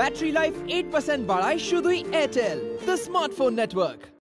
battery life eight percent বাড়ায় শুধুই Airtel the smartphone network